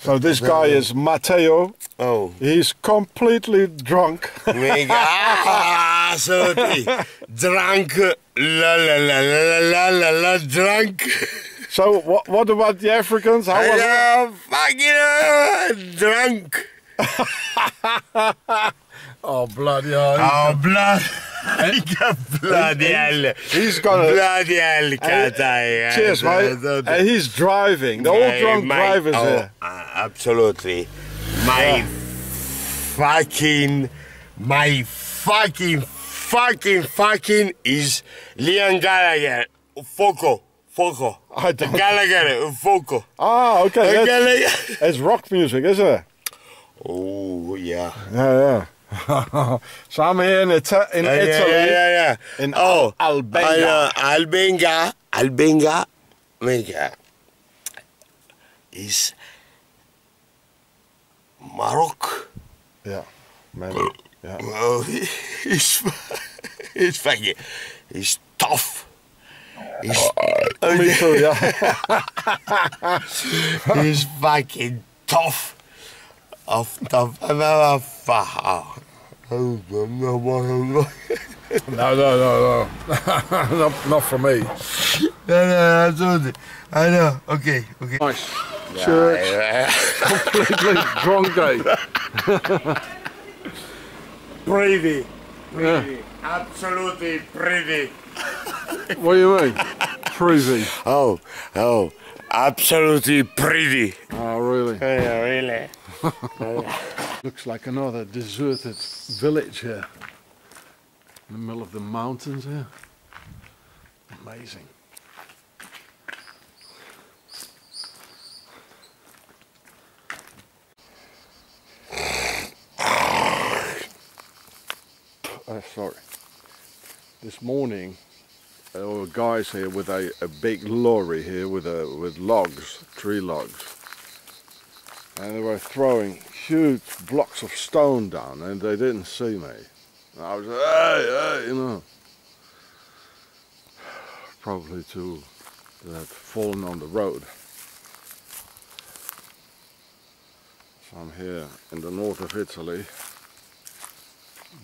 So this guy is Matteo. Oh. He's completely drunk. Mega. Ah, drunk. La la la la la la la drunk. So what? What about the Africans? How was it? I fucking uh, drunk. Oh bloody hell! Oh, blood. Bloody hell. He's got a Bloody hell, cat I. cheers, mate. And he's driving. The old drunk drivers oh, here. uh, absolutely. My fucking, my fucking, fucking, fucking is Liam Gallagher. Foco. Foco. I don't- Gallagher. Foco. Ah, okay. That's, Gallagher. it's rock music, isn't it? Oh, yeah. Yeah, yeah. so I'm here in, Ita- in Yeah, Italy. yeah, yeah, yeah. In oh, Al- Albenga. I uh, know, Albenga. Albenga. Is Morocco. Yeah, maybe. Yeah. Well, he's he's fucking he's tough. He's, uh, Me too. Yeah. he's fucking tough. Of tough. Oh, no, no, no, no, no. not, not for me. no, absolutely. I know. Okay, okay. Nice. Church. Completely drunk guy. Pretty. Yeah. Absolutely pretty. What do you mean? Privy. Oh, oh, absolutely pretty. Oh, really? Oh, yeah, really. Looks like another deserted village here. In the middle of the mountains here. Amazing. Uh, sorry. This morning, there were guys here with a, a big lorry here with a with logs, tree logs and they were throwing huge blocks of stone down and they didn't see me. And I was hey, hey, you know. Probably to that had fallen on the road. So I'm here in the north of Italy,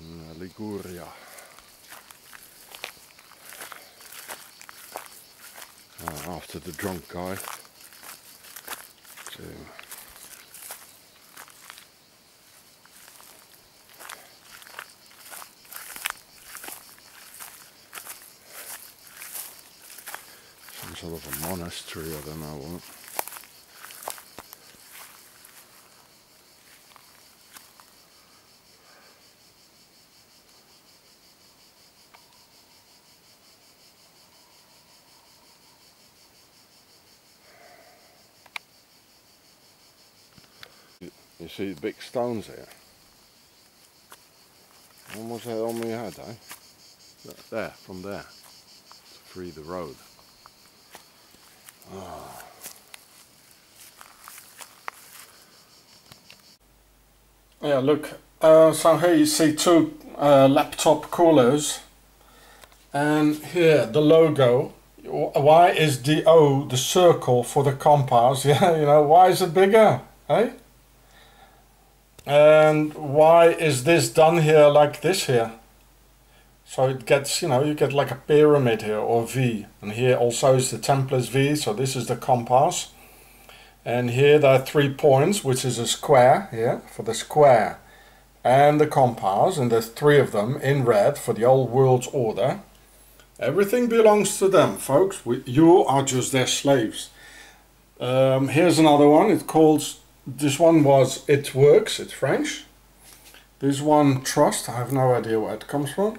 in uh, Liguria. Uh, after the drunk guy some sort of a monastery, I don't know what. You- see big stones here. When was that on my head, eh? There, from there. To free the road. Yeah, look. Uh, so here you see two uh, laptop coolers, and here the logo. Why is the O the circle for the compass? Yeah, you know why is it bigger? Hey. And why is this done here like this here? So it gets, you know, you get like a pyramid here or V, and here also is the template V. So this is the compass. And here there are three points, which is a square here for the square and the compass, and there's three of them in red for the old world's order. Everything belongs to them, folks. We, you are just their slaves. Um, here's another one. It calls this one was it works. It's French. This one trust. I have no idea where it comes from.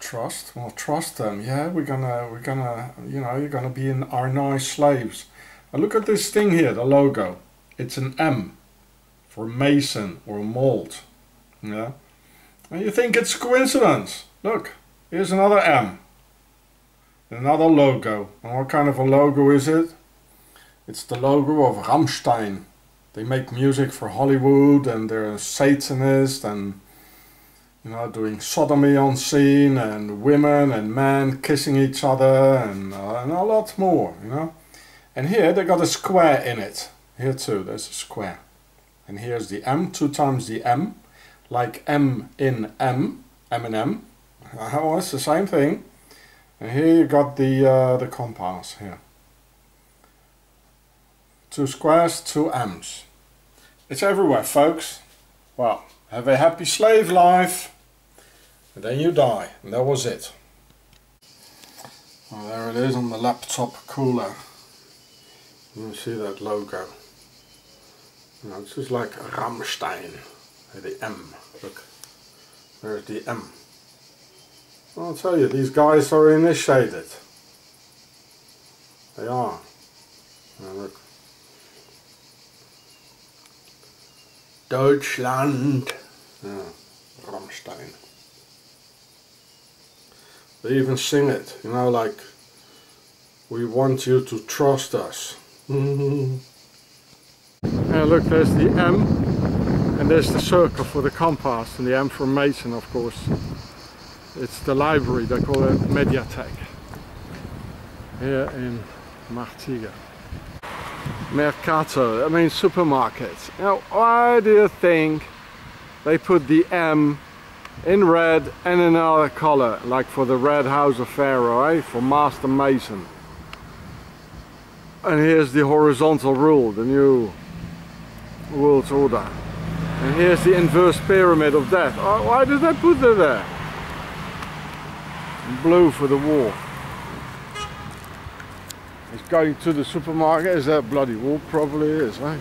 Trust. Well, trust them. Yeah, we're gonna we're gonna you know you're gonna be in our nice slaves. And look at this thing here, the logo. It's an M for mason or mold. Yeah. And you think it's coincidence. Look, here's another M. Another logo. And what kind of a logo is it? It's the logo of Rammstein. They make music for Hollywood and they're Satanists and you know doing sodomy on scene and women and men kissing each other and, uh, and a lot more, you know. And here they got a square in it. Here too, there's a square. And here's the M, two times the M, like M in M, M and M. Oh, it's the same thing. And here you got the uh, the compass here. Two squares, two M's. It's everywhere, folks. Well, have a happy slave life. And then you die. And that was it. Oh, there it is on the laptop cooler. You see that logo. It's just like Rammstein. The M. Look. There's the M. I'll tell you, these guys are initiated. They are. Now look. Deutschland. Yeah, Rammstein. They even sing it, you know, like, we want you to trust us. And look, there's the M, and there's the circle for the compass, and the M for Mason, of course. It's the library, they call it Mediathek. Here in Martiga. Mercato, I mean supermarket. Now, why do you think they put the M in red and another color, like for the Red House of Pharaoh, eh? for Master Mason? And here's the horizontal rule, the new world order. And here's the inverse pyramid of death. Oh, why did they put it there? blue for the war. He's going to the supermarket. Is that bloody wall? Probably is, eh?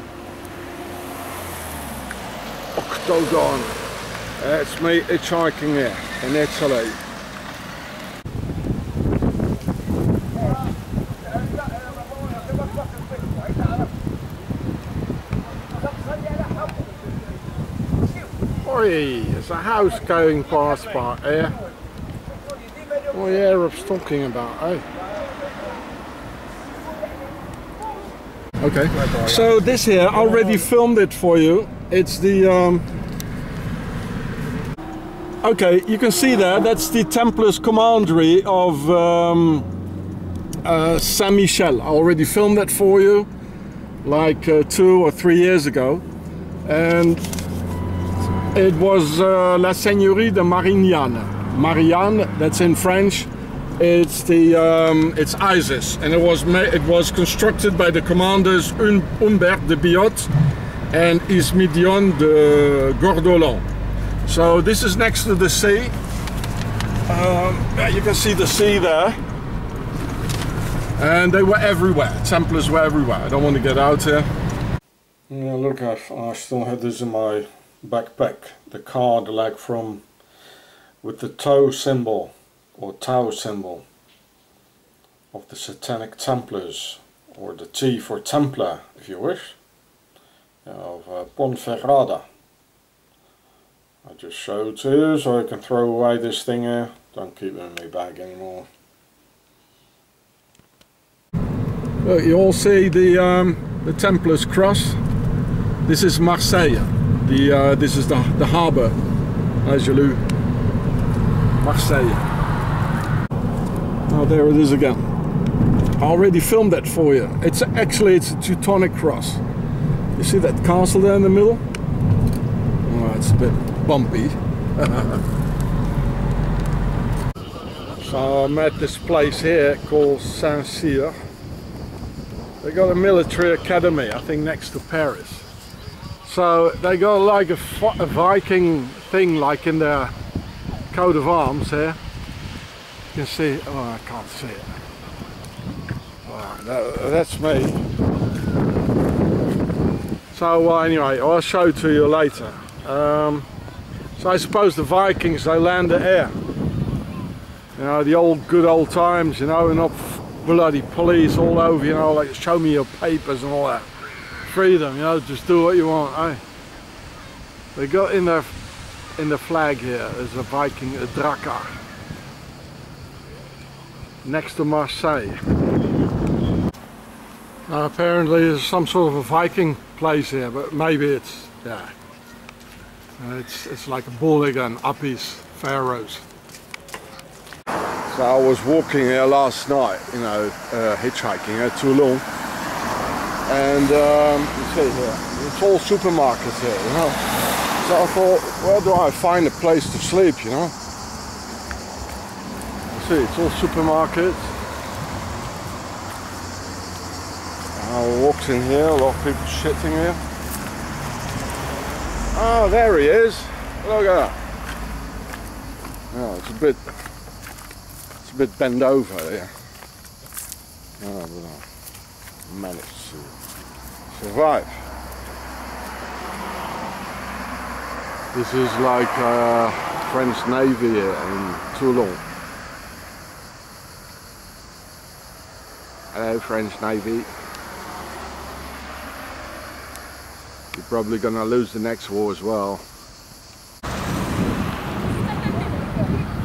Octagon. That's me hitchhiking here in Italy. Oi, there's a house going past by here. What the Arabs talking about, eh? Okay, so this here, I already filmed it for you. It's the... Um... Okay, you can see there, that's the Templars Commandery of um, uh, Saint Michel. I already filmed that for you, like uh, two or three years ago. And it was uh, La Seigneurie de Marignane. Marianne, that's in French. It's the um, it's Isis, and it was it was constructed by the commanders Humbert de Biot and Ismidion de Gordolan. So this is next to the sea. Um, you can see the sea there. And they were everywhere. Templars were everywhere. I don't want to get out here. Yeah, look, I, I still have this in my backpack. The card, like from with the toe symbol or Tau symbol of the Satanic Templars or the T for Templar if you wish of uh, Ponferrada. I just showed to you so I can throw away this thing here. Don't keep it in my bag anymore. Look, you all see the um, the Templars cross. This is Marseille. The uh, this is the the harbour, you Marseille. Oh, there it is again. I already filmed that for you. It's actually it's a Teutonic cross. You see that castle there in the middle? Oh, it's a bit bumpy. so I'm at this place here called Saint-Cyr. They got a military academy, I think next to Paris. So they got like a, a Viking thing like in their coat of arms here. You can see, oh I can't see it. Oh, that, that's me. So anyway, I'll show to you later. Um, so I suppose the Vikings, they landed here. You know, the old good old times, you know, and not bloody police all over, you know, like show me your papers and all that. Freedom, you know, just do what you want, eh? They got in there in the flag here is a Viking, a Drakkar. Next to Marseille. Apparently there's some sort of a Viking place here, but maybe it's, yeah. Uh, it's, it's like a Bulligan, Uppies, Pharaohs. So I was walking here last night, you know, uh, hitchhiking at Toulon. And um, it's all supermarkets here, you know. So I thought, where do I find a place to sleep, you know? See, it's all supermarkets. Uh, I walked in here, a lot of people shitting here. Oh, there he is. Look at that. Oh, it's a bit, it's a bit bent over there. Oh, ah, but I managed to survive. This is like uh, French Navy in Toulon. Hello, French Navy. You're probably gonna lose the next war as well.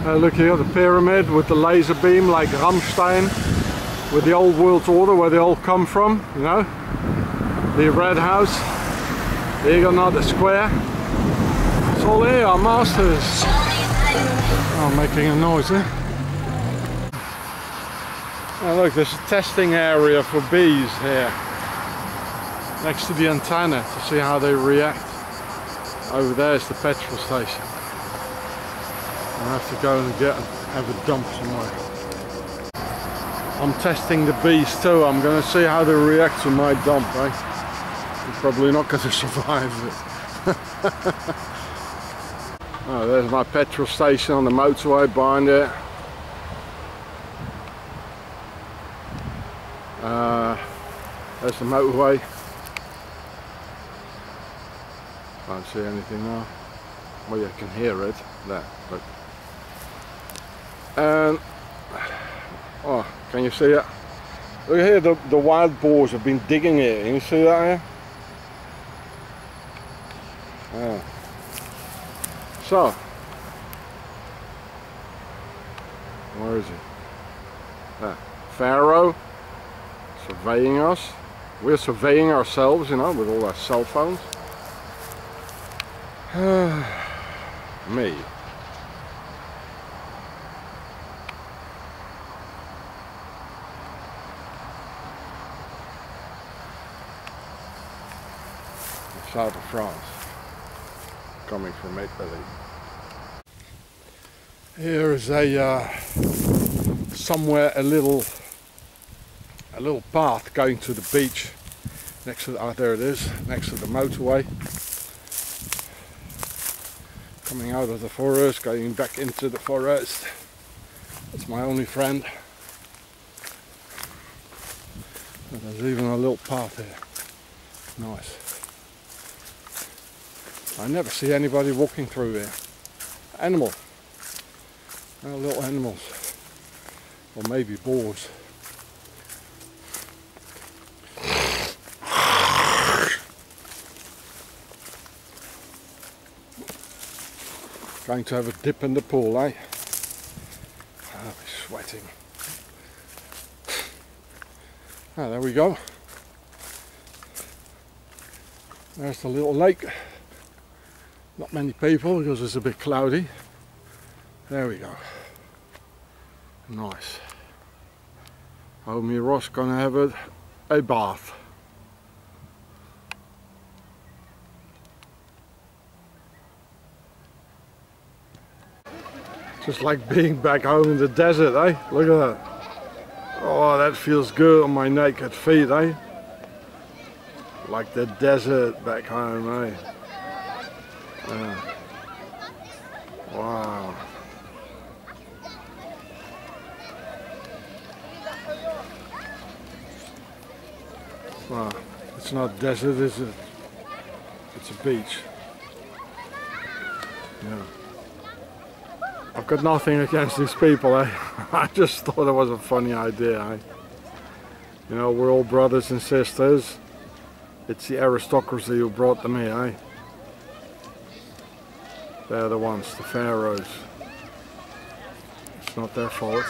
Uh, look here, the pyramid with the laser beam like Rammstein with the old world order where they all come from, you know. The red house, there another square. It's all here, our masters. Oh, making a noise, eh? Oh, look, there's a testing area for bees here. Next to the antenna to see how they react. Over there is the petrol station. I'll have to go and get have a dump somewhere. I'm testing the bees too. I'm going to see how they react to my dump, eh? Probably not going to survive oh, there's my petrol station on the motorway behind it. Uh, there's the motorway. Can't see anything now. Well, you can hear it. There, look. And oh, can you see it? Look here, the, the wild boars have been digging it. Can you see that here? So, where is he? There. Pharaoh surveying us. We're surveying ourselves, you know, with all our cell phones. Me. south of France, coming from Italy. Here is a uh, somewhere a little a little path going to the beach. Next to the, oh, there it is next to the motorway. Coming out of the forest going back into the forest. That's my only friend. And there's even a little path here. Nice I never see anybody walking through here. Animal. Uh, little animals. Or maybe boars. Going to have a dip in the pool, eh? I'll be sweating. Ah, there we go. There's the little lake. Not many people because it's a bit cloudy. There we go. Nice. Homie Ross gonna have a, a bath. Just like being back home in the desert, eh? Look at that. Oh, that feels good on my naked feet, eh? Like the desert back home, eh? Wow. Wow. It's not desert, is it? It's a beach. Yeah. I've got nothing against these people, eh? I just thought it was a funny idea, eh? You know, we're all brothers and sisters. It's the aristocracy who brought them here, eh? They're the ones, the pharaohs. It's not their fault.